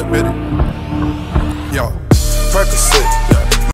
admit it. Yo, Percocet.